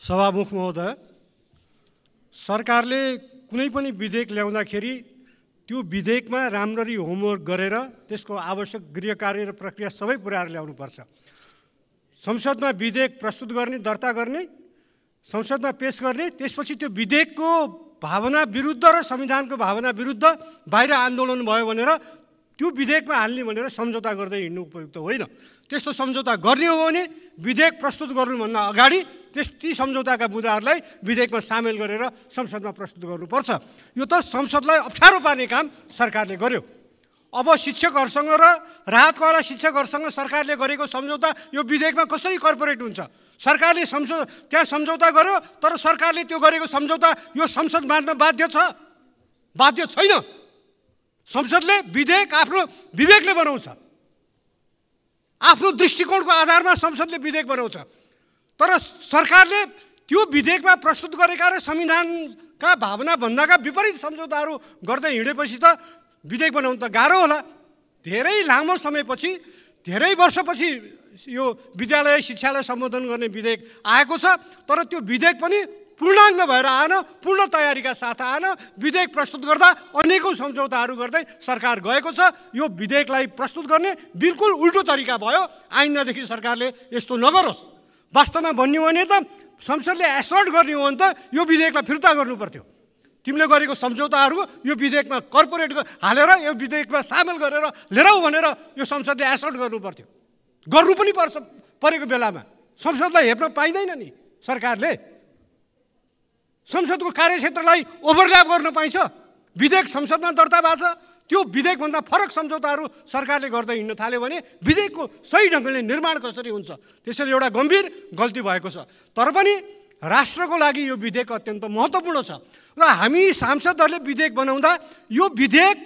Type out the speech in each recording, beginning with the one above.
सभामुख महोदय सरकारले कुनै पनि विधेयक ल्याउँदाखेरि त्यो विधेयकमा राम्ररी होमवर्क गरेर त्यसको आवश्यक गृह कार्य र प्रक्रिया सबै पुऱ्याएर ल्याउनुपर्छ। संसदमा विधेयक प्रस्तुत गर्ने दर्ता गर्ने संसदमा पेस गर्ने त्यसपछि त्यो विधेयकको भावना विरुद्ध र संविधानको भावना विरुद्ध बाहिर आन्दोलन भयो भनेर त्यो विधेयकमा हाल्ने भनेर सम्झौता गर्दै हिँड्नु उपयुक्त होइन। त्यस्तो सम्झौता गर्ने हो भने विधेयक प्रस्तुत गर्नुभन्दा अगाडि त्यस ती सम्झौताका बुदाहरूलाई विधेयकमा सामेल गरेर संसदमा प्रस्तुत गर्नुपर्छ। यो त संसदलाई अप्ठ्यारो पार्ने काम सरकारले गर्यो। अब शिक्षकहरूसँग र राहतवाला शिक्षकहरूसँग सरकारले गरेको सम्झौता यो विधेयकमा कसरी कर्पोरेट हुन्छ? सरकारले सम्झौ त्यहाँ सम्झौता गर्यो तर सरकारले त्यो गरेको सम्झौता यो संसद मान्न बाध्य छ? बाध्य छैन। संसदले विधेयक आफ्नो विवेकले बनाउँछ। आफ्नो दृष्टिकोणको आधारमा संसदले विधेयक बनाउँछ। तर सरकारले त्यो विधेयकमा प्रस्तुत गरेका र संविधानका भावनाभन्दाका विपरीत सम्झौताहरू गर्दै हिँडेपछि त विधेयक बनाउनु त गाह्रो होला। धेरै लामो समयपछि धेरै वर्षपछि यो विद्यालय शिक्षालाई सम्बोधन गर्ने विधेयक आएको छ। तर त्यो विधेयक पनि पूर्णाङ्ग भएर आएन पूर्ण तयारीका साथ आएन विधेयक प्रस्तुत गर्दा अनेकौँ सम्झौताहरू गर्दै सरकार गएको छ। यो विधेयकलाई प्रस्तुत गर्ने बिल्कुल उल्टो तरिका भयो। आइन्दादेखि सरकारले यस्तो नगरोस्। वास्तवमा भन्यो भने त संसदले एसर्ट गर्ने हो भने त यो विधेयकलाई फिर्ता गर्नु पर्थ्यो। तिमीले गरेको सम्झौताहरू यो विधेयकमा कर्पोरेट हालेर यो विधेयकमा सामेल गरेर लिएर भनेर यो संसदले एसर्ट गर्नु पर्थ्यो। गर्नु पनि पर्छ परेको बेलामा। संसदलाई हेर्न पाइँदैन नि सरकारले। संसदको कार्यक्षेत्रलाई ओभरल्याप गर्न पाइन्छ। विधेयक संसदमा दर्ता भएको छ। त्यो विधेयकभन्दा फरक सम्झौताहरू सरकारले गर्दै हिँड्न थाल्यो भने विधेयकको सही ढङ्गले निर्माण कसरी हुन्छ? त्यसैले एउटा गम्भीर गल्ती भएको छ। तर पनि राष्ट्रको लागि यो विधेयक अत्यन्त महत्त्वपूर्ण छ र हामी सांसदहरूले विधेयक बनाउँदा यो विधेयक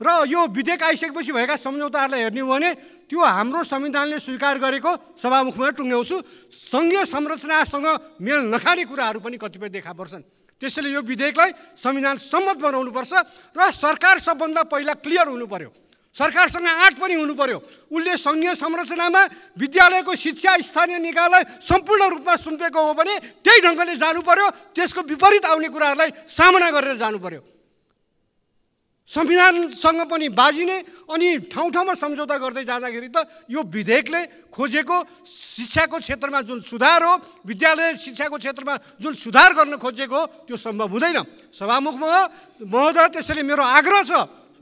र यो विधेयक आइसकेपछि भएका सम्झौताहरूलाई हेर्ने हो भने त्यो हाम्रो संविधानले स्वीकार गरेको सभामुखमा टुङ्ग्याउँछु। सङ्घीय संरचनासँग मेल नखाने कुराहरू पनि कतिपय देखा पर्छन्। त्यसैले यो विधेयकलाई संविधान सम्मत बनाउनुपर्छ र सरकार सबभन्दा पहिला क्लियर हुनु पर्यो सरकारसँग आँट पनि हुनु पर्यो उसले सङ्घीय संरचनामा विद्यालयको शिक्षा स्थानीय निकायलाई सम्पूर्ण रूपमा सुम्पेको हो भने त्यही ढङ्गले जानु पर्यो त्यसको विपरीत आउने कुराहरूलाई सामना गरेर जानु पर्यो संविधानसँग पनि बाजिने अनि ठाउँ ठाउँमा सम्झौता गर्दै जाँदाखेरि त यो विधेयकले खोजेको शिक्षाको क्षेत्रमा जुन सुधार हो विद्यालय शिक्षाको क्षेत्रमा जुन सुधार गर्न खोजेको त्यो सम्भव हुँदैन। सभामुख महोदय त्यसैले मेरो आग्रह छ।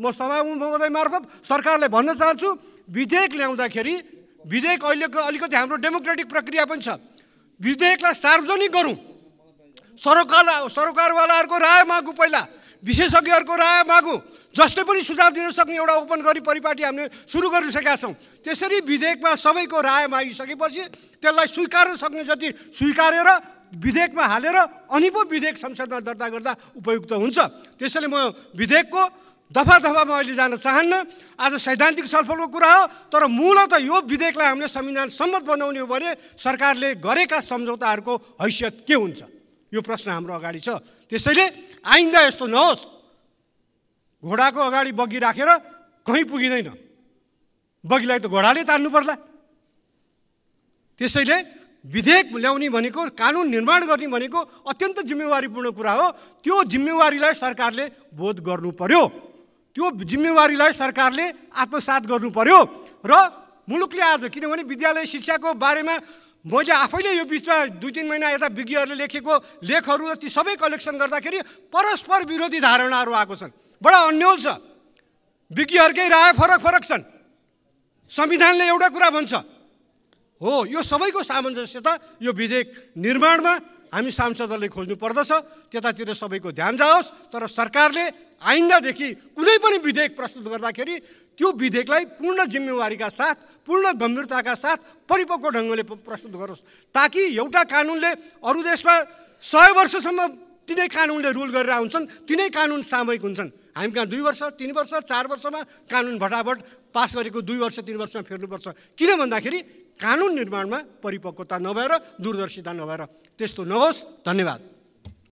म सभामुख महोदय मार्फत सरकारले भन्न चाहन्छु विधेयक ल्याउँदाखेरि विधेयक अहिलेको अलिकति हाम्रो डेमोक्रेटिक प्रक्रिया पनि छ। विधेयकलाई सार्वजनिक गरौँ। सरोकार सरोकारवालाहरूको राय मागु पहिला। विशेषज्ञहरूको राय मागौँ। जसले पनि सुझाव दिन सक्ने एउटा ओपन गरी परिपाटी हामीले सुरु गरिसकेका छौँ। त्यसरी विधेयकमा सबैको राय मागिसकेपछि त्यसलाई स्वीकार्न सक्ने जति स्वीकारेर विधेयकमा हालेर अनि पो विधेयक संसदमा दर्ता गर्दा उपयुक्त हुन्छ। त्यसैले म विधेयकको दफा दफामा अहिले जान चाहन्न। आज सैद्धान्तिक छलफलको कुरा हो तर मूलत यो विधेयकलाई हामीले संविधान सम्मत बनाउने हो भने सरकारले गरेका सम्झौताहरूको हैसियत के हुन्छ? यो प्रश्न हाम्रो अगाडि छ। त्यसैले आइन्दा यस्तो नहोस्। घोडाको अगाडि बगी राखेर कहीँ पुगिँदैन। बगीलाई त घोडाले तान्नु पर्ला। त्यसैले विधेयक ल्याउने भनेको कानुन निर्माण गर्ने भनेको अत्यन्त जिम्मेवारीपूर्ण कुरा हो। त्यो जिम्मेवारीलाई सरकारले बोध गर्नु पर्यो। त्यो जिम्मेवारीलाई सरकारले आत्मसात गर्नु पर्यो। र मुलुकले आज किनभने विद्यालय शिक्षाको बारेमा मैले आफैले यो बिचमा दुई तिन महिना यता विज्ञहरूले लेखेको लेखहरू ती सबै कलेक्सन गर्दाखेरि परस्पर विरोधी धारणाहरू आएको छन्। बडा अन्यल छ। विज्ञहरूकै राय फरक फरक छन्। संविधानले एउटा कुरा भन्छ। हो यो सबैको सामञ्जस्यता यो विधेयक निर्माणमा हामी सांसदहरूले खोज्नु पर्दछ त्यतातिर सबैको ध्यान जाओस् तर सरकारले आइन्दादेखि कुनै पनि विधेयक प्रस्तुत गर्दाखेरि त्यो विधेयकलाई पूर्ण जिम्मेवारीका साथ पूर्ण गम्भीरताका साथ परिपक्व ढङ्गले प्रस्तुत गरोस् ताकि एउटा कानुनले अरू देशमा सय वर्षसम्म तिनै कानुनले रुल गरेर आउँछन् तिनै कानुन सामयिक हुन्छन्। हामी कहाँ दुई वर्ष तिन वर्ष चार वर्षमा कानुन भटाभट पास गरेको दुई वर्ष तिन वर्षमा फेर्नुपर्छ। किन भन्दाखेरि कानुन निर्माणमा परिपक्वता नभएर दूरदर्शिता नभएर। त्यस्तो नहोस्। धन्यवाद।